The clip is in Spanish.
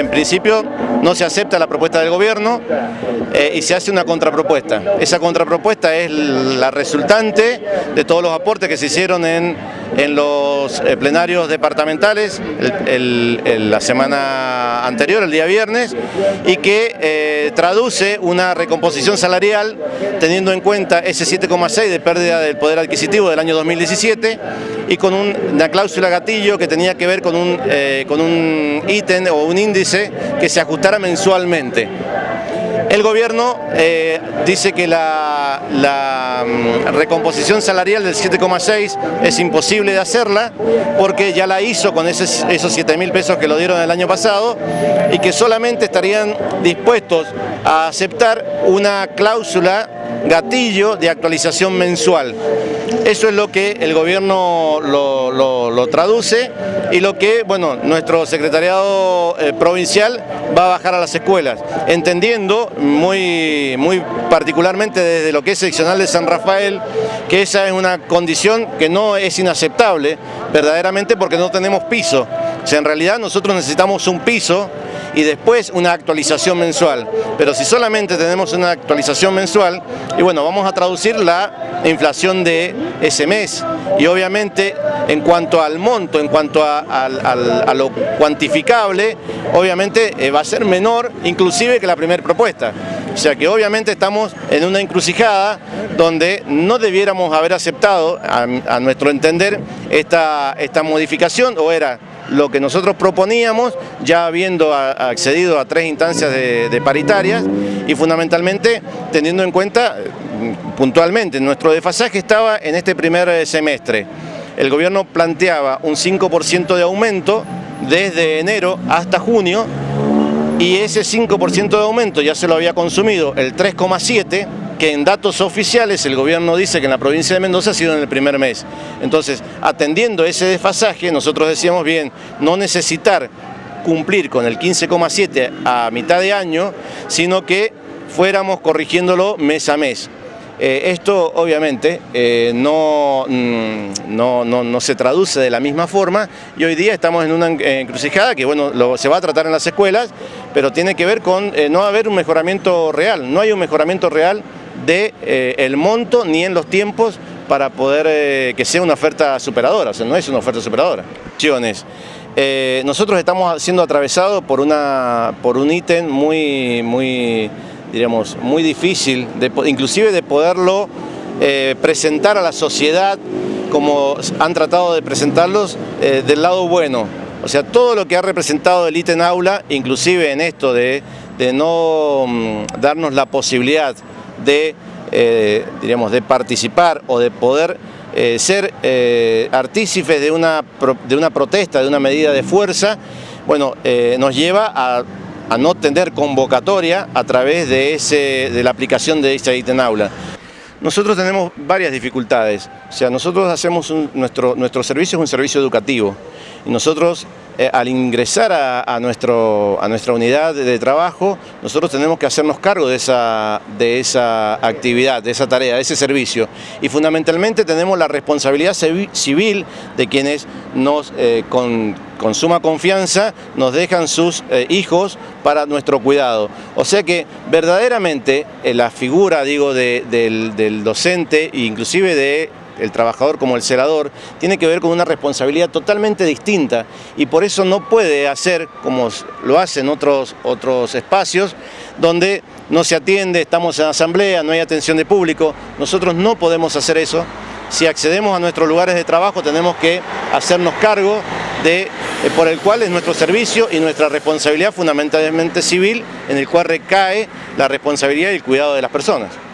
En principio no se acepta la propuesta del gobierno eh, y se hace una contrapropuesta. Esa contrapropuesta es la resultante de todos los aportes que se hicieron en, en los eh, plenarios departamentales la semana anterior, el día viernes, y que eh, traduce una recomposición salarial teniendo en cuenta ese 7,6 de pérdida del poder adquisitivo del año 2017 y con una cláusula gatillo que tenía que ver con un, con un ítem o un índice que se ajustara mensualmente. El gobierno eh, dice que la, mm, recomposición salarial del 7,6 es imposible de hacerla porque ya la hizo con esos, esos 7 mil pesos que lo dieron el año pasado y que solamente estarían dispuestos a aceptar una cláusula gatillo de actualización mensual. Eso es lo que el gobierno lo, traduce y lo que bueno, nuestro secretariado eh, provincial va a bajar a las escuelas, entendiendo muy, muy particularmente desde lo que es seccional de San Rafael, que esa es una condición que no es inaceptable verdaderamente porque no tenemos piso. O sea, en realidad nosotros necesitamos un piso y después una actualización mensual. Pero si solamente tenemos una actualización mensual, y bueno, vamos a traducir la inflación de ese mes. Y obviamente en cuanto al monto, en cuanto a, lo cuantificable, obviamente eh, va a ser menor inclusive que la primera propuesta. O sea que obviamente estamos en una encrucijada donde no debiéramos haber aceptado, a, nuestro entender, esta, esta modificación, o era lo que nosotros proponíamos, ya habiendo accedido a tres instancias de, paritarias y fundamentalmente teniendo en cuenta mm, puntualmente, nuestro desfasaje estaba en este primer eh, semestre. El gobierno planteaba un 5% de aumento desde enero hasta junio y ese 5% de aumento ya se lo había consumido el 3,7% que en datos oficiales el gobierno dice que en la provincia de Mendoza ha sido en el primer mes. Entonces, atendiendo ese desfasaje, nosotros decíamos, bien, no necesitar cumplir con el 15,7 a mitad de año, sino que fuéramos corrigiéndolo mes a mes. Eh, esto obviamente eh, mm, no, no, no, se traduce de la misma forma. Y hoy día estamos en una encrucijada que bueno, se va a tratar en las escuelas, pero tiene que ver con eh, no haber un mejoramiento real, no hay un mejoramiento real de eh, el monto ni en los tiempos para poder que sea una oferta superadora, o sea, no es una oferta superadora. Nosotros estamos siendo atravesados por, una, por un ítem muy, muy, diríamos, muy difícil, de, inclusive de poderlo presentar a la sociedad como han tratado de presentarlos del lado bueno. O sea, todo lo que ha representado el ítem aula, inclusive en esto de, de no mm, darnos la posibilidad de, eh, diríamos, de participar o de poder eh, ser eh, de una, de una protesta, de una medida de fuerza, bueno, nos lleva a, no tener convocatoria a través de, ese, de la aplicación de esta ítem aula. Nosotros tenemos varias dificultades, o sea, nosotros hacemos nuestro, nuestro servicio es un servicio educativo nosotros eh, al ingresar a, nuestro, a nuestra unidad de, trabajo, nosotros tenemos que hacernos cargo de esa, de esa actividad, de esa tarea, de ese servicio. Y fundamentalmente tenemos la responsabilidad civil de quienes nos, eh, con, suma confianza, nos dejan sus eh, hijos para nuestro cuidado. O sea que verdaderamente la figura, digo, del, del docente, inclusive de el trabajador como el celador, tiene que ver con una responsabilidad totalmente distinta y por eso no puede hacer como lo hacen otros, otros espacios donde no se atiende, estamos en asamblea, no hay atención de público, nosotros no podemos hacer eso. Si accedemos a nuestros lugares de trabajo tenemos que hacernos cargo de, eh, por el cual es nuestro servicio y nuestra responsabilidad fundamentalmente civil, en el cual recae la responsabilidad y el cuidado de las personas.